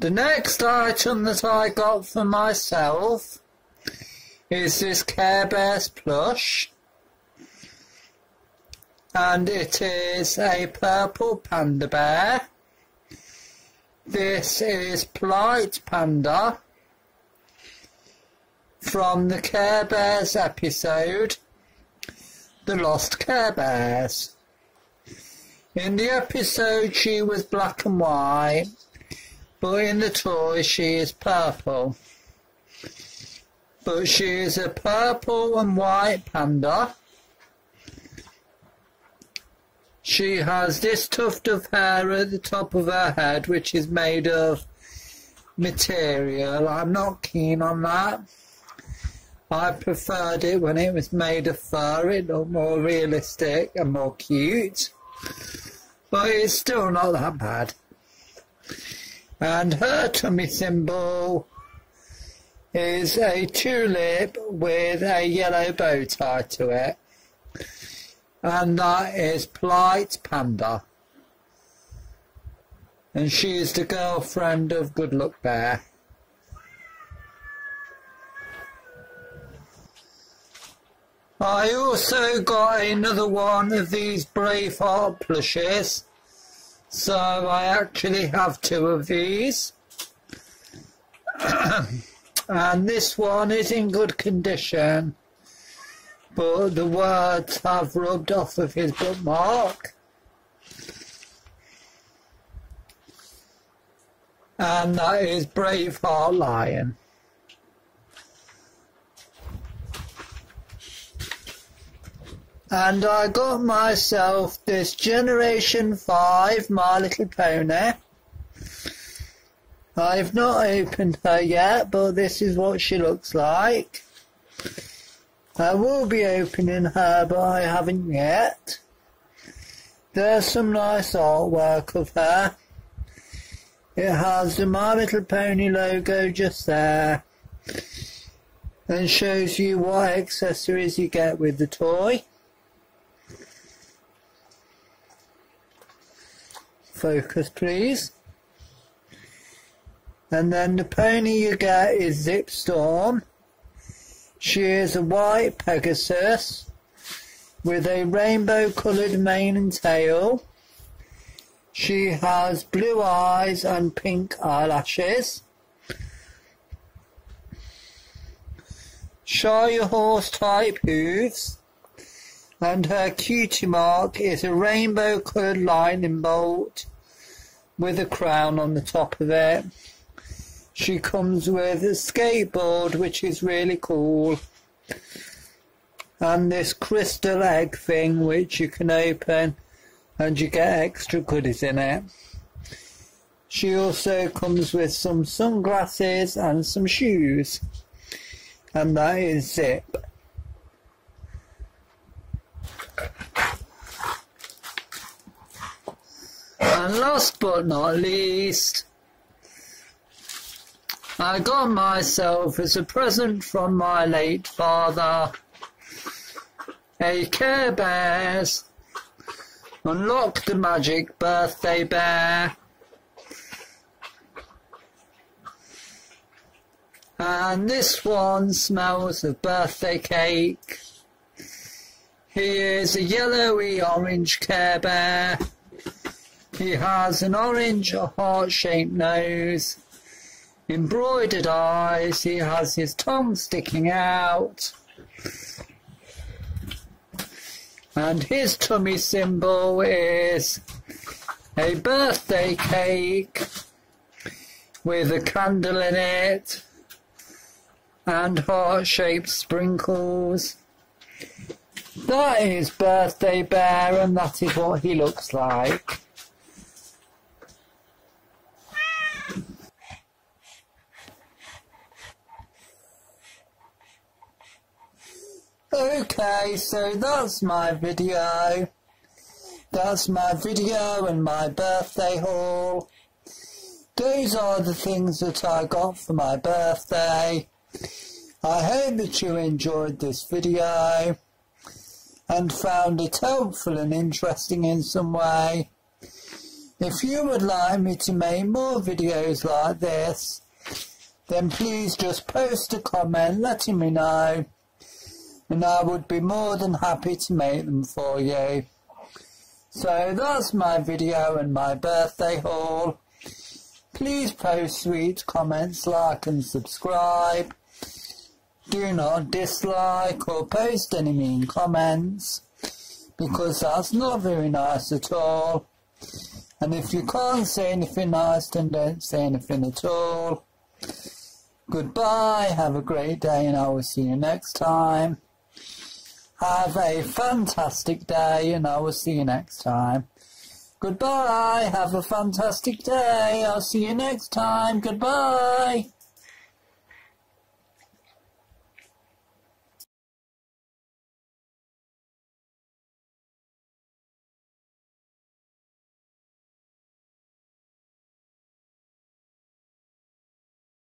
The next item that I got for myself is this Care Bears plush. And it is a purple panda bear. This is Polite Panda from the Care Bears episode, The Lost Care Bears. In the episode she was black and white, but in the toy she is purple. But she is a purple and white panda. She has this tuft of hair at the top of her head which is made of material. I'm not keen on that. I preferred it when it was made of fur. It looked more realistic and more cute. But it's still not that bad. And her tummy symbol is a tulip with a yellow bow tie to it and that is Polite Panda. And she is the girlfriend of Good Luck Bear. I also got another one of these Braveheart plushes. So I actually have two of these. and this one is in good condition but the words have rubbed off of his bookmark. And that is Braveheart Lion. And I got myself this Generation 5 My Little Pony. I've not opened her yet, but this is what she looks like. I will be opening her, but I haven't yet. There's some nice artwork of her. It has the My Little Pony logo just there and shows you what accessories you get with the toy. Focus please. And then the pony you get is Zipp Storm. She is a white Pegasus with a rainbow coloured mane and tail. She has blue eyes and pink eyelashes. Shire horse type hooves. And her cutie mark is a rainbow coloured lightning bolt with a crown on the top of it. She comes with a skateboard, which is really cool. And this crystal egg thing, which you can open and you get extra goodies in it. She also comes with some sunglasses and some shoes. And that is Zipp. And last but not least, I got myself as a present from my late father a Care Bears Unlock the Magic Birthday Bear and this one smells of birthday cake. He is a yellowy orange Care Bear. He has an orange heart-shaped nose embroidered eyes, he has his tongue sticking out, and his tummy symbol is a birthday cake with a candle in it and heart-shaped sprinkles. That is Birthday Bear and that is what he looks like. Okay, so that's my video. That's my video and my birthday haul. These are the things that I got for my birthday. I hope that you enjoyed this video and found it helpful and interesting in some way. If you would like me to make more videos like this, then please just post a comment letting me know and I would be more than happy to make them for you. So that's my video and my birthday haul. Please post sweet comments, like and subscribe. Do not dislike or post any mean comments because that's not very nice at all. And if you can't say anything nice, then don't say anything at all. Goodbye, have a great day, and I will see you next time. Have a fantastic day, and I will see you next time. Goodbye, have a fantastic day, I'll see you next time. Goodbye.